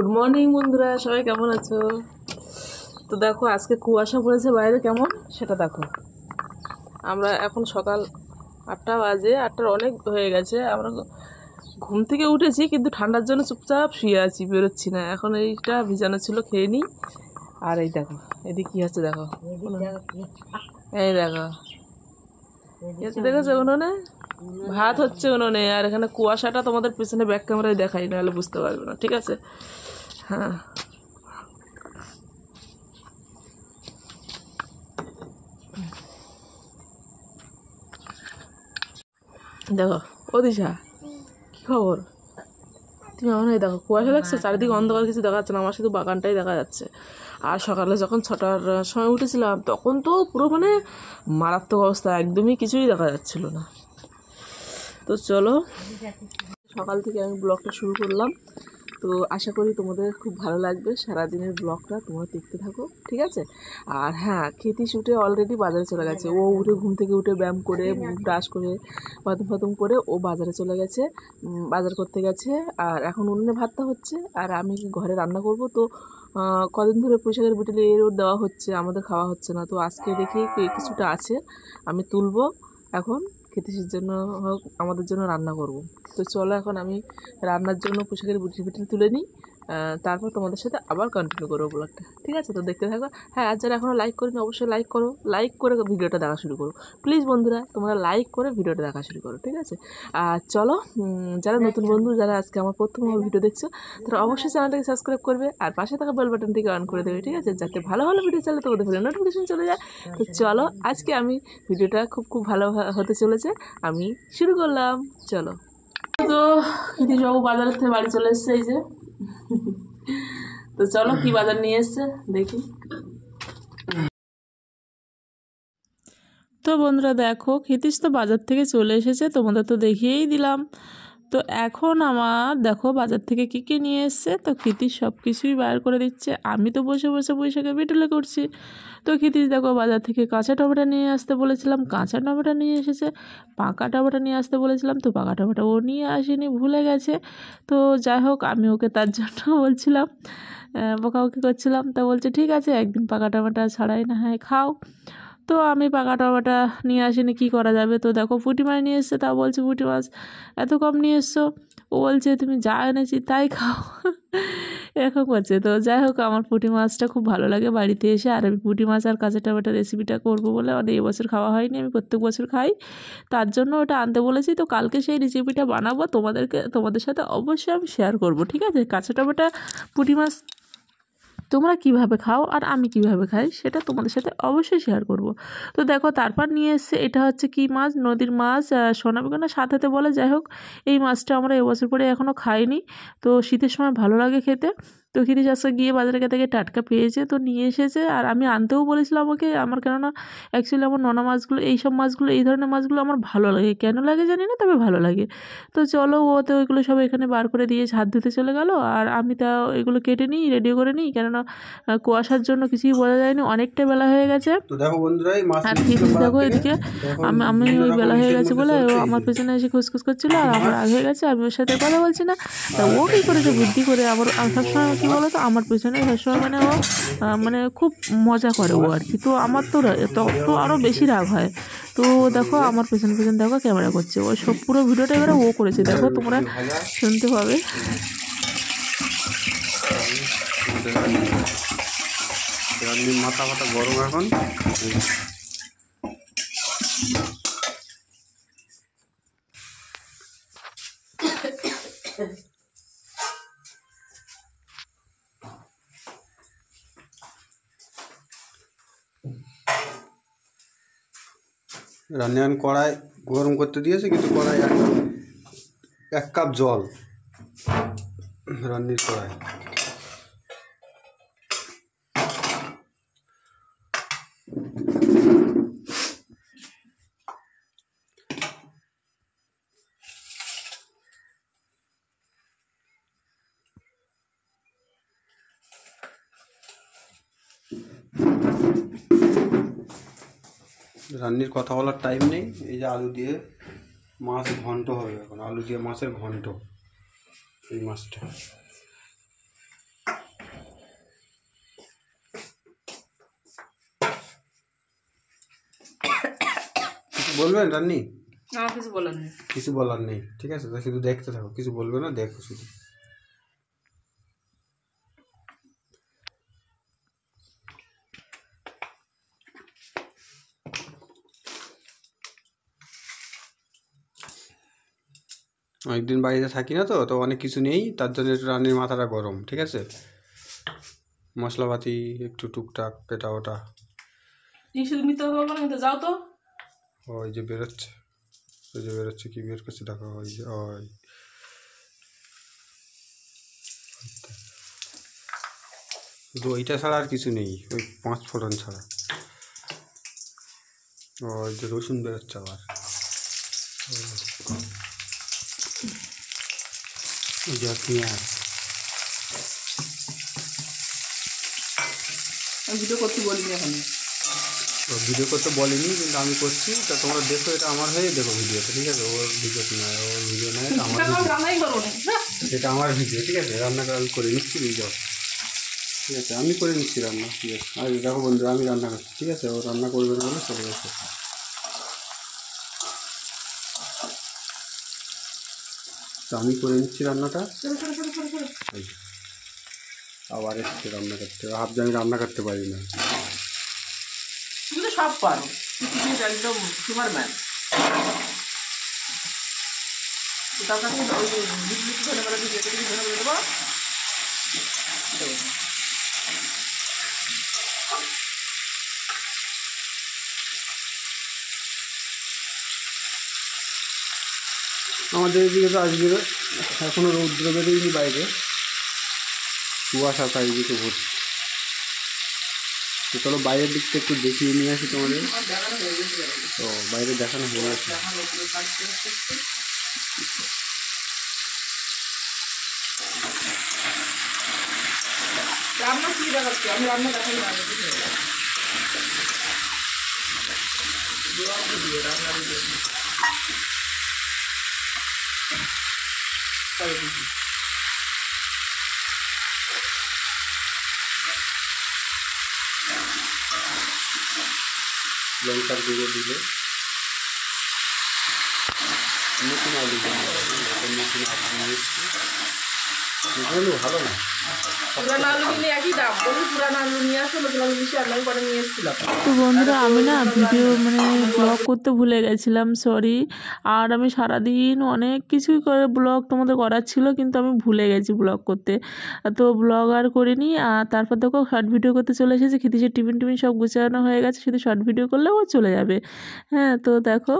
Good morning বন্ধুরা। সবাই কেমন আছো? তো দেখো, আজকে কুয়াশা পড়েছে বাইরে। কেমন? সেটা দেখো। আমরা এখন সকাল আটটা বাজে। আটটার অনেক হয়ে গেছে। আমরা ঘুম থেকে উঠেছি, কিন্তু ঠান্ডার জন্য চুপচাপ শুয়ে আছি, বেরোচ্ছি না। এখন এইটা ভিজানো ছিল, খেয়ে নিই। আর এই দেখো, এদিকে কী হচ্ছে দেখো? এই দেখো। দেখেছ উনুনে? ভাত হচ্ছে উনুনে। আর এখানে কুয়াশাটা তোমাদের পিছনে ব্যাক ক্যামেরায় দেখাই, নাহলে বুঝতে পারবে না। ঠিক আছে? হ্যাঁ। দেখো ও দিশা কি খবর? তুমি আমার এই দেখো কুয়াশা লাগছে চারিদিকে অন্ধকার কিছু দেখা যাচ্ছে না আমার শুধু বাগানটাই দেখা যাচ্ছে। আর সকালে যখন ছটার সময় উঠেছিলাম তখন তো পুরো মানে মারাত্মক অবস্থা একদমই কিছুই দেখা যাচ্ছিল না। তো চলো সকাল থেকে আমি ব্লগটা শুরু করলাম। তো আশা করি তোমাদের খুব ভালো লাগবে সারাদিনের ব্লগটা তোমরা দেখতে থাকো ঠিক আছে? আর হ্যাঁ খেতি শুটে অলরেডি বাজারে চলে গেছে। ও উঠে ঘুম থেকে উঠে ব্যায়াম করে ব্রাশ করে বাথরুম ফাথুম করে ও বাজারে চলে গেছে বাজার করতে গেছে। আর এখন উনুনে ভাতটা হচ্ছে আর আমি ঘরে রান্না করব? তো কদিন ধরে পুঁইশাকের বিটেলে এর ওর দেওয়া হচ্ছে আমাদের খাওয়া হচ্ছে না। তো আজকে দেখি কিছুটা আছে আমি তুলবো। এখন খেতিসির জন্য হোক, আমাদের জন্য রান্না করব। তো চলো এখন আমি রান্নার জন্য পোশাকের বুটি ফুটি তুলে নিই। তারপর তোমাদের সাথে আবার কন্টিনিউ করব ব্লগটা ঠিক আছে? তো দেখতে থাকো। হ্যাঁ আর যারা এখনও লাইক করিনি অবশ্যই লাইক করো। লাইক করে ভিডিওটা দেখা শুরু করো। প্লিজ বন্ধুরা তোমরা লাইক করে ভিডিওটা দেখা শুরু করো ঠিক আছে? আর চলো যারা নতুন বন্ধু যারা আজকে আমার প্রথম ভিডিও দেখছ তারা অবশ্যই চ্যানেলটাকে সাবস্ক্রাইব করবে আর পাশে থাকা বেল বাটনটিকে অন করে দেবে ঠিক আছে? যাতে ভালো ভালো ভিডিও চাইলে তোমাদের ফোনে নোটিফিকেশন চলে যায়। তো চলো আজকে আমি ভিডিওটা খুব খুব ভালো হতে চলেছে। আমি শুরু করলাম। চলো। তো বাবু বাজার থেকে বাড়ি চলে এসছে এই যে। তো চলো কি বাজার নিয়ে এসছে দেখি তো বন্ধুরা দেখো ক্ষিতিশ তো বাজার থেকে চলে এসেছে তোমাদের তো দেখিয়েই দিলাম তো এখন আমার, দেখো বাজার থেকে কী কী নিয়ে এসছে? তো ক্ষিতিশ সব কিছুই বার করে দিচ্ছে। আমি তো বসে বসে বৈশাখে বিটুলে করছি। তো ক্ষিতিশ দেখো বাজার থেকে কাঁচা টমেটো নিয়ে আসতে বলেছিলাম। কাঁচা টমেটো নিয়ে এসেছে, পাকা টমেটো নিয়ে আসতে বলেছিলাম। তো পাকা টমেটো ও নিয়ে আসেনি, ভুলে গেছে। তো যাই হোক, আমি ওকে তার জন্য বলছিলাম বকাবকি করছিলাম। তা বলছে, ঠিক আছে, একদিন পাকা টমেটো ছাড়াই না হয় খাও। তো আমি পাকা টমেটো নিয়ে আসিনি, কী করা যাবে? তো দেখো পুঁটি মাছ নিয়ে এসছে তা বলছে পুঁটি মাছ। এত কম নিয়ে এসছো? ও বলছে, তুমি যা এনেছি তাই খাও। এরকম করছে। তো যাই হোক, আমার পুঁটি মাছটা খুব ভালো লাগে বাড়িতে এসে। আর আমি পুঁটি মাছ আর কাঁচা টমেটো রেসিপিটা করব বলে মানে এবছর খাওয়া হয়নি, আমি প্রত্যেক বছর খাই। তার জন্য ওটা আনতে বলেছি, তো কালকে সেই রেসিপিটা বানাবো। তোমাদেরকে, তোমাদের সাথে অবশ্যই আমি শেয়ার করব, ঠিক আছে? কাঁচা টমেটো, পুঁটি মাছ তোমরা কীভাবে খাও আর আমি কীভাবে খাই, সেটা তোমাদের সাথে অবশ্যই শেয়ার করব। তো দেখো, তারপর নিয়ে এসছে, এটা হচ্ছে কি মাছ? নদীর মাছ সোনাবিকানা সাথে হাতে বলে, যাই হোক, এই মাছটা আমরা এবছর পরে এখনও খাইনি। তো শীতের সময় ভালো লাগে খেতে। তো খিদি চাষে গিয়ে বাজারে থেকে টাটকা পেয়েছে তো নিয়ে এসেছে। আর আমি আনতেও বলেছিলাম ওকে আমার কেননা অ্যাকচুয়ালি আমার নোনা মাছগুলো এই সব মাছগুলো এই ধরনের মাছগুলো আমার ভালো লাগে। কেন লাগে জানি না তবে ভালো লাগে। তো চলো ও তো ওইগুলো সব এখানে বার করে দিয়ে হাত ধুতে চলে গেল। আর আমি তা এগুলো কেটে নিই রেডি করে নিই। কেননা কুয়াশার জন্য কিছুই বোঝা যায়নি। অনেকটা বেলা হয়ে গেছে। আর নিয়ে দেখো এদিকে আমি আমি ওই বেলা হয়ে গেছে বলে ও আমার পেছনে এসে খুসখুস করছিল আর আমার আগে হয়ে গেছে আমি ওর সাথে কথা বলছি না। তা ও কী করেছে বুদ্ধি করে? আমার আর সবসময় কী বলো তো আমার পেছনে সবসময় মানে ও মানে খুব মজা করে ও আর কি। তো আমার তো তো আরও বেশি রাগ হয়। তো দেখো, আমার পেছন পেছন দেখো, ক্যামেরা করছে। ও সব পুরো ভিডিওটা এবারে ও করেছে। দেখো তোমরা শুনতে পাবে। মাথা ফাটা গরম এখন। রান্নি আমি কড়াই গরম করতে দিয়েছি কিন্তু কড়াই এক কাপ জল রান্নির কড়াই। রান্নির কথা বলার টাইম নেই এই যে আলু দিয়ে মাছ ঘন্ট হবে এখন আলু দিয়ে মাছের ঘন্ট এই মাছটা বলবেন রান্নি না কিছু বলার নেই কিছু বলার নেই ঠিক আছে শুধু দেখতে থাকো কিছু বলবে না দেখো শুধু অনেকদিন বাড়িতে থাকি না তো তো অনেক কিছু নেই তার জন্য একটু রান্নির মাথাটা গরম ঠিক আছে? মশলাপাতি একটু টুকটাক এটা ওটা। না যাও তো। ওই যে বেরোচ্ছে। ওই যে বেরোচ্ছে কি বের করছে? দেখো ওই যে ওই। শুধু ওইটা ছাড়া আর কিছু নেই ওই পাঁচ ফোড়ন ছাড়া। ওই যে রসুন বেরোচ্ছে আবার। যে পেঁয়াজ ভিডিও করতে বলিনি এখন। ভিডিও করতে বলেনি কিন্তু আমি করছি। তা তোমরা দেখো এটা আমার হয়ে দেখো ভিডিওটা ঠিক আছে? ওর ভিডিও নয় ওর ভিডিও নয় এটা আমার এটা আমার ভিডিও ঠিক আছে? রান্নাটা আমি করে নিচ্ছি যাও। ঠিক আছে আমি করে নিচ্ছি রান্না ঠিক আছে? আর দেখো বন্ধু আমি রান্না করছি ঠিক আছে? ও রান্না করবে না বলে চলে গেছে। তো আমি করে নিচ্ছি রান্নাটা। আবার এসছে রান্না করতে। হাফ আমি রান্না করতে পারি না। তুমি তো সব পারো। একদম সুপারম্যান তার কাছে ওই ধরে ধরে দেবো। আমাদের এদিকে তো আজকে এখনও রৌদ্র বেরোয়নি বাইরে। কুয়াশা চারিদিকে ভর্তি। তো চলো বাইরের দিকটা একটু দেখিয়ে নিয়ে আসি তোমাদের। তো বাইরে দেখানো হয়ে গেছে। রান্না কি দেখাচ্ছি? আমি রান্না দেখাই রান্না তাই। লঙ্কার গুঁড়ো দিলে। নতুন আলু নতুন আলু নিয়ে ভালো না। পুরানো আলু কিনে একই দাম। বলি পুরানো আলু নিয়ে আসো নতুন আলু বেশি আমি করে নিয়ে এসেছিলাম। তো বন্ধুরা আমি না ভিডিও মানে ব্লগ করতে ভুলে গেছিলাম সরি আর আমি সারাদিন অনেক কিছুই করে ব্লগ তোমাদের করার ছিল কিন্তু আমি ভুলে গেছি ব্লগ করতে। তো ব্লগ আর করিনি আর তারপর দেখো শর্ট ভিডিও করতে চলে এসেছি খেতে টিফিন টিফিন সব গুছানো হয়ে গেছে শুধু শর্ট ভিডিও করলেও ও চলে যাবে। হ্যাঁ তো দেখো।